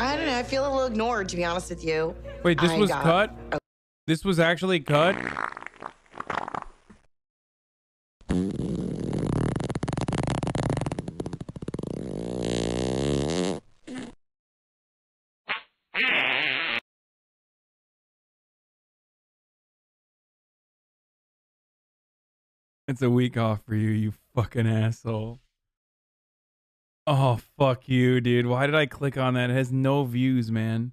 I don't know. I feel a little ignored, to be honest with you. Wait, this I was cut? This was actually cut? It's a week off for you, you fucking asshole. Oh, fuck you, dude. Why did I click on that? It has no views, man.